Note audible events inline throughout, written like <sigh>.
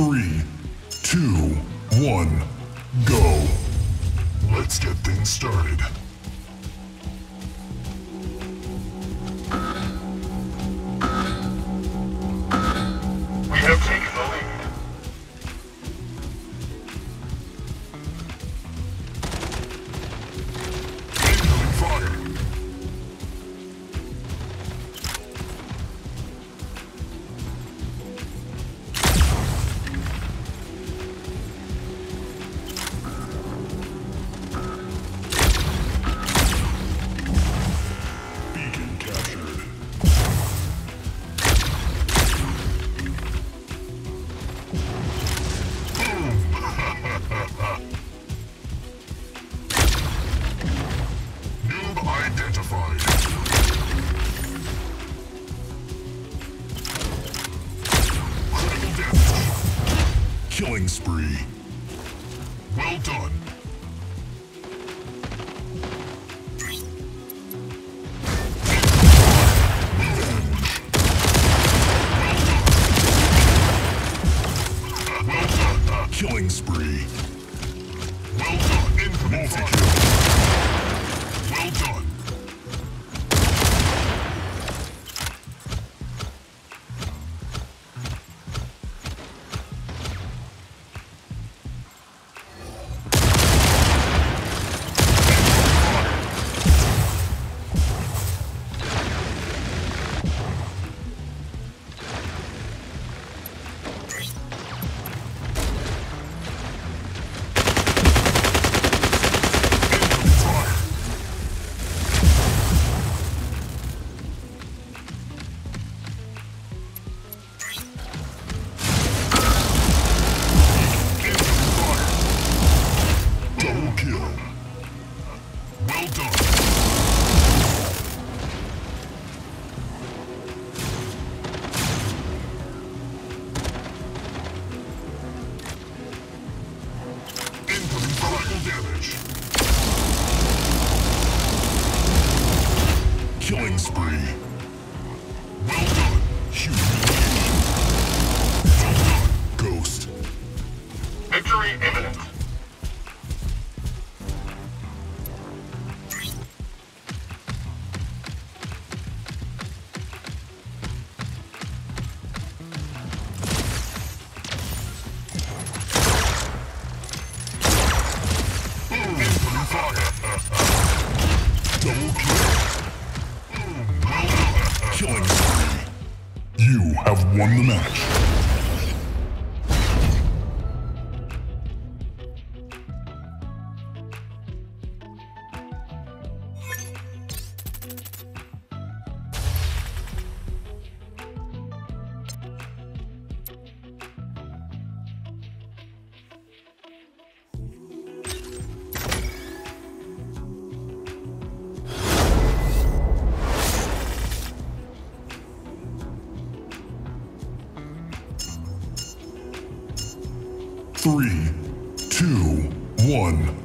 Three, Three, two, one,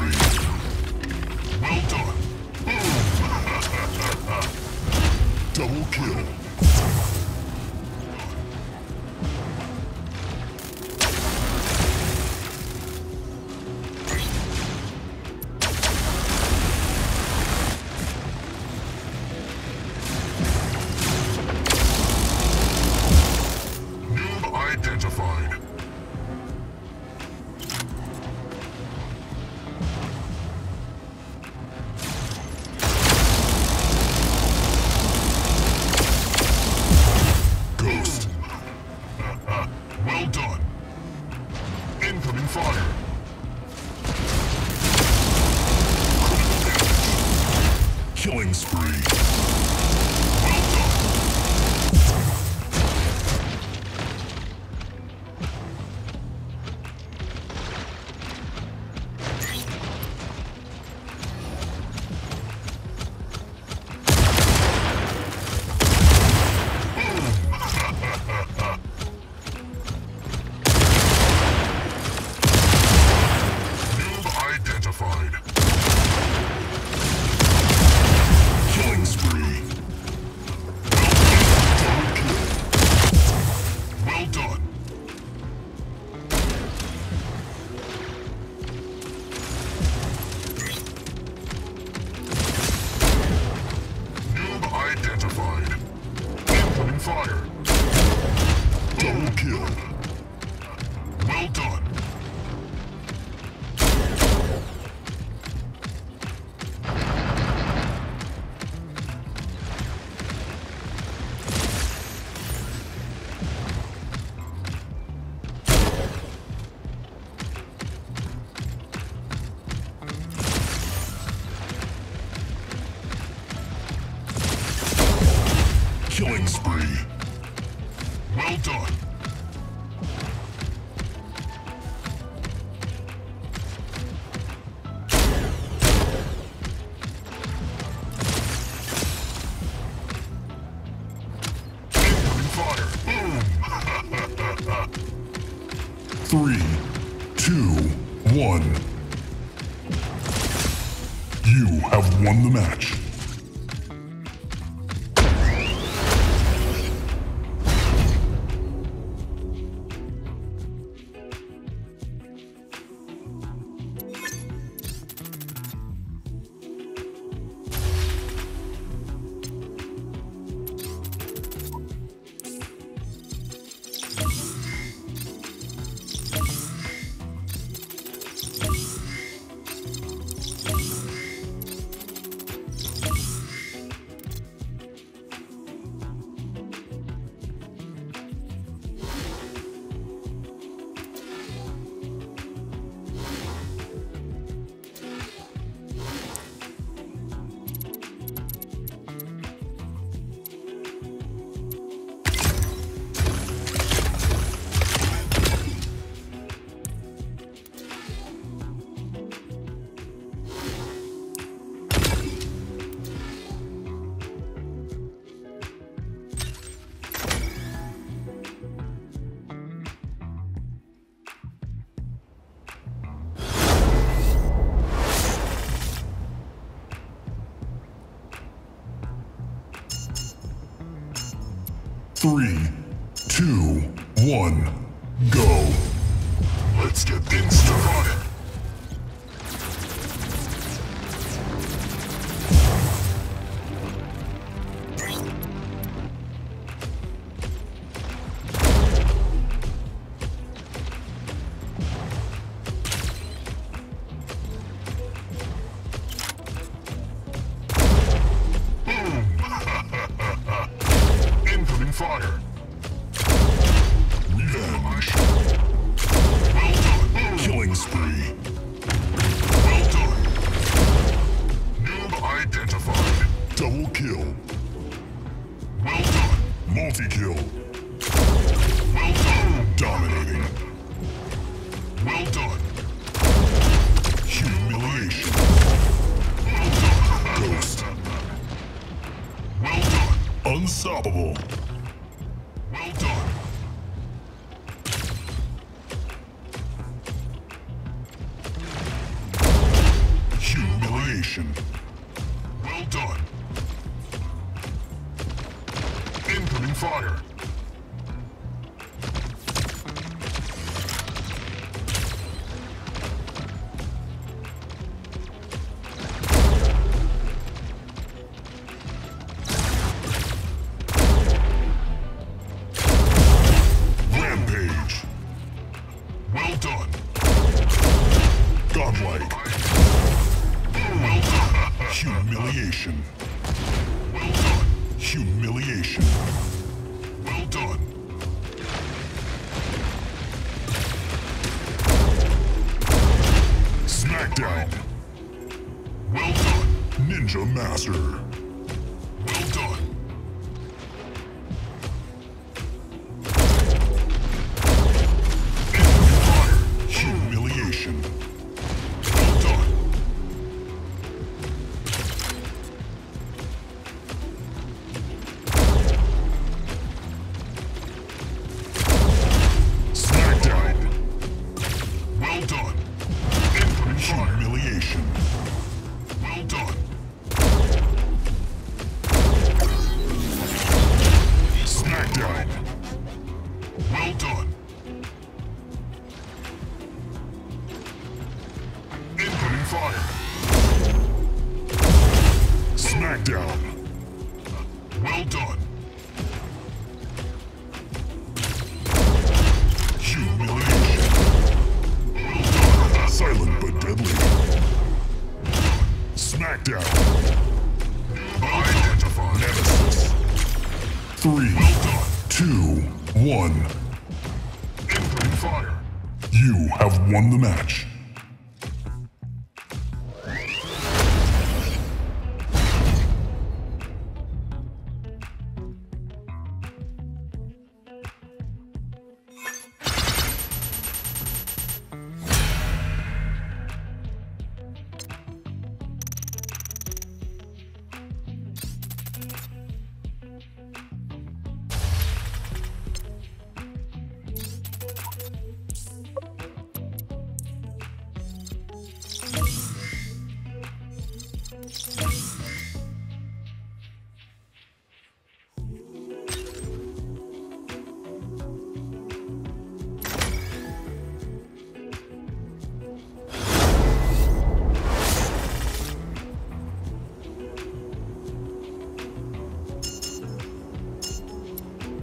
Well done. <laughs> Double kill. One, won the match.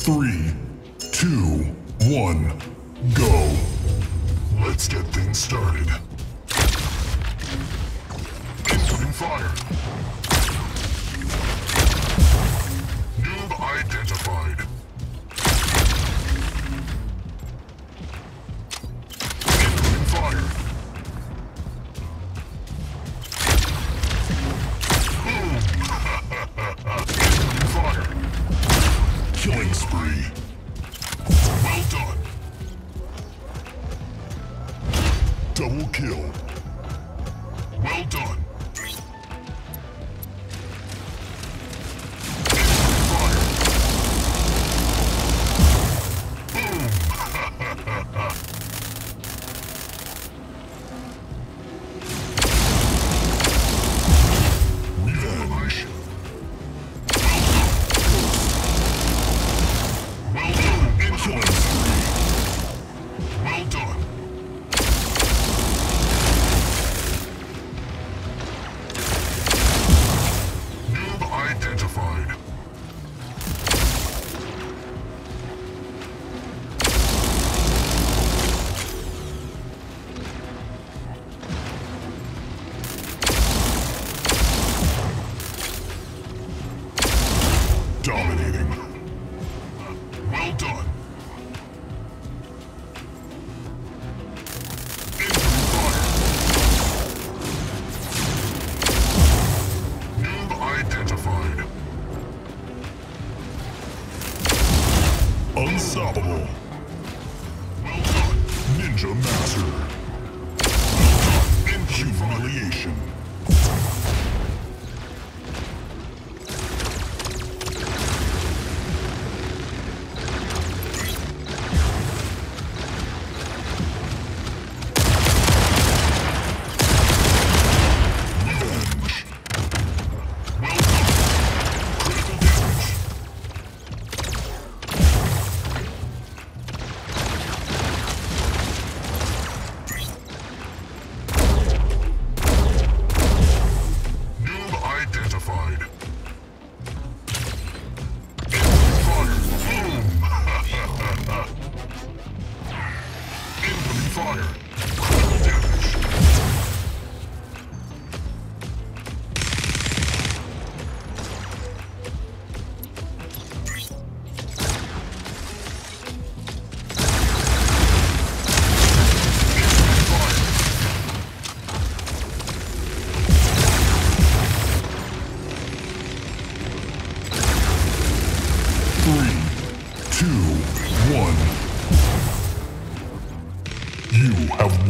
Three,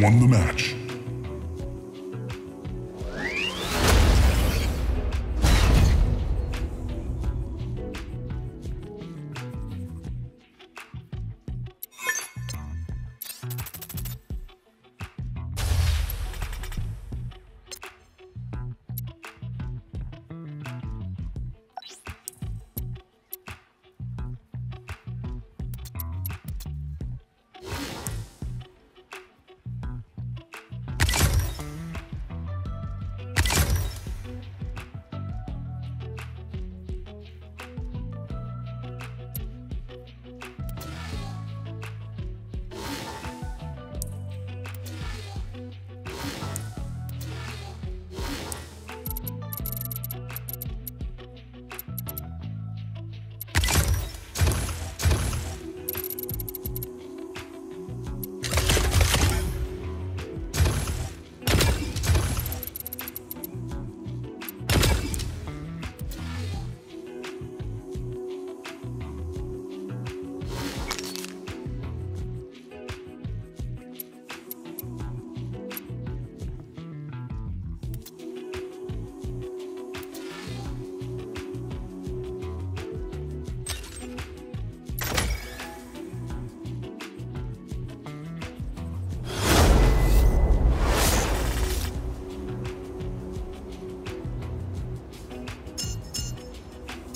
won the match.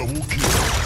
Double kill.